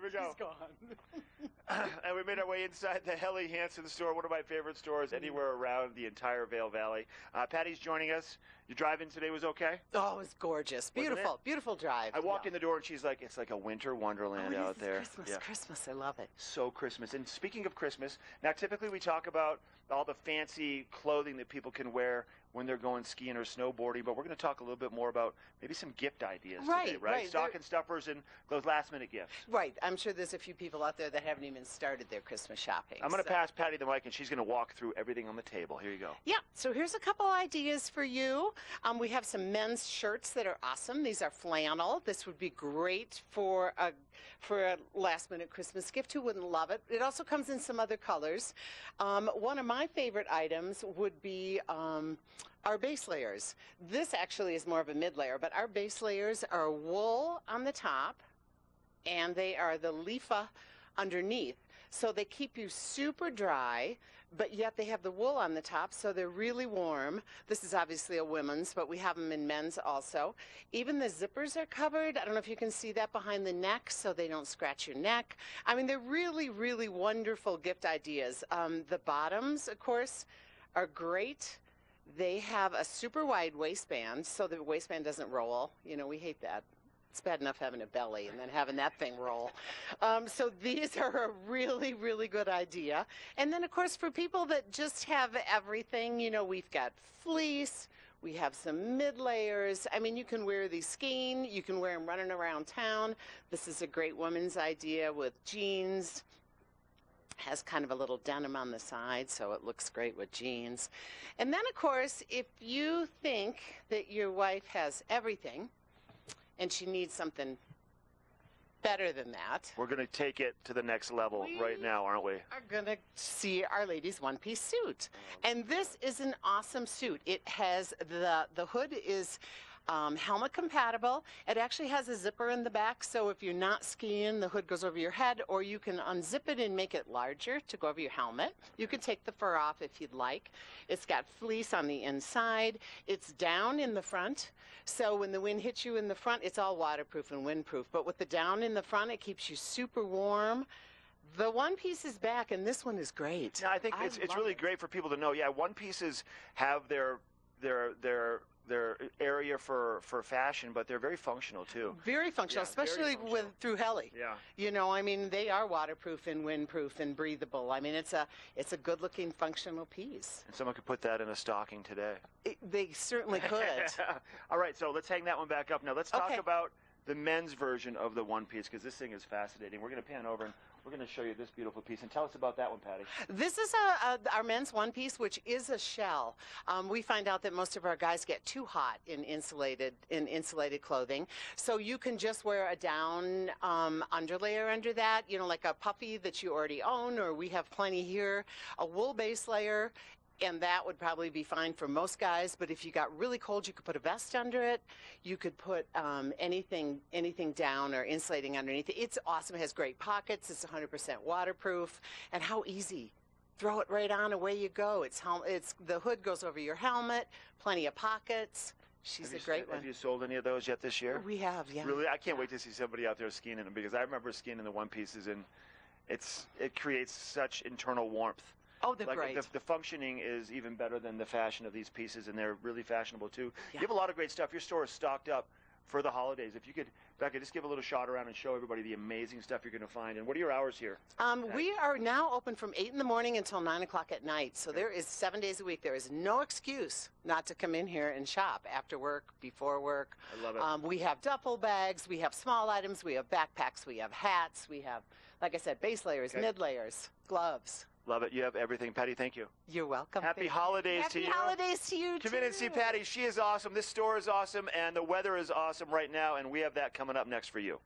Here we go. He's gone. and we made our way inside the Helly Hansen store, one of my favorite stores anywhere around the entire Vail Valley. Uh, Patti's joining us. Your drive-in today was okay? Oh, it. was gorgeous. Beautiful, it? beautiful drive. I walked Yeah. in the door and she's like, "It's like a winter wonderland oh, out is. There." Christmas, Yeah. Christmas. I love it. so Christmas. And speaking of Christmas, now typically we talk about all the fancy clothing that people can wear when they're going skiing or snowboarding, but we're going to talk a little bit more about maybe some gift ideas today, Right, right? right. Stocking stuffers and those last minute gifts. Right. I'm sure there's a few people out there that haven't even started their Christmas shopping. I'm going to so- pass Patti the mic and she's going to walk through everything on the table. Here you go. Yeah, so here's a couple ideas for you. Um, we have some men's shirts that are awesome. These are flannel. This would be great for a for a last minute Christmas gift. Who wouldn't love it? It also comes in some other colors. Um, one of my favorite items would be. Um, our base layers. This actually is more of a mid layer, but our base layers are wool on the top and they are the LIFA underneath. So they keep you super dry, but yet they have the wool on the top, so they're really warm. This is obviously a women's, but we have them in men's also. Even the zippers are covered. I don't know if you can see that behind the neck, so they don't scratch your neck. I mean, they're really, really wonderful gift ideas. Um, the bottoms, of course, are great. They have a super wide waistband, so the waistband doesn't roll. You know, we hate that. It's bad enough having a belly and then having that thing roll. Um, so these are a really, really good idea. And then, of course, for people that just have everything, you know, we've got fleece. We have some mid layers. I mean, you can wear these skiing. You can wear them running around town. This is a great woman's idea with jeans. Has kind of a little denim on the side, so it looks great with jeans. And then, of course, if you think that your wife has everything and she needs something better than that, We're going to take it to the next level right now, aren't we? we? are going to see Our Lady's one piece suit. Oh. And this is an awesome suit. It has the, the hood is um, helmet compatible. It actually has a zipper in the back, so if you're not skiing, the hood goes over your head, or you can unzip it and make it larger to go over your helmet. You can take the fur off if you'd like. It's got fleece on the inside. It's down in the front, so when the wind hits you in the front, it's all waterproof and windproof. But with the down in the front, it keeps you super warm. The one piece is back, and this one is great. No, I think it's, it's really it. great for people to know. Yeah, one pieces have their their their their area for for fashion, but they're very functional too. Very functional, Yeah, very especially functional. with through Helly. Yeah. You know, I mean, they are waterproof and windproof and breathable. I mean, it's a it's a good-looking, functional piece. And someone could put that in a stocking today. It, they certainly could. All right, so let's hang that one back up now. Let's talk Okay. about the men's version of the one piece because this thing is fascinating. We're going to pan over and we're going to show you this beautiful piece and tell us about that one, Patti. This is a, a, our men's one piece, which is a shell. Um, we find out that most of our guys get too hot in insulated in insulated clothing, so you can just wear a down um, underlayer under that. You know, like a puffy that you already own, or we have plenty here. A wool base layer. And that would probably be fine for most guys. But if you got really cold, you could put a vest under it. You could put um, anything, anything down or insulating underneath it. It's awesome. It has great pockets. It's 100% waterproof. And how easy throw it right on away you go it's hel- it's the hood goes over your helmet plenty of pockets she's have a you, great Have one you sold any of those yet this year? we have yeah Really, I can't wait to see somebody out there skiing in them because I remember skiing in the one pieces and it's it creates such internal warmth. Oh they're like great The, the functioning is even better than the fashion of these pieces, and they're really fashionable too. Yeah. You have a lot of great stuff. Your store is stocked up for the holidays. If you could, Becca, just give a little shot around and show everybody the amazing stuff you're going to find. And what are your hours here? um, we are now open from 8 in the morning until 9 o'clock at night so there is seven days a week there is no excuse not to come in here and shop after work before work I love it. um, we have duffel bags we have small items we have backpacks we have hats we have like i said base layers Okay. mid layers gloves love it. You have everything, Patti. Thank you. you're welcome Happy Thank- holidays Happy to you. Happy holidays to you Come in and see. Patti. She is awesome. This store is awesome, and the weather is awesome right now. And we have that coming up next for you.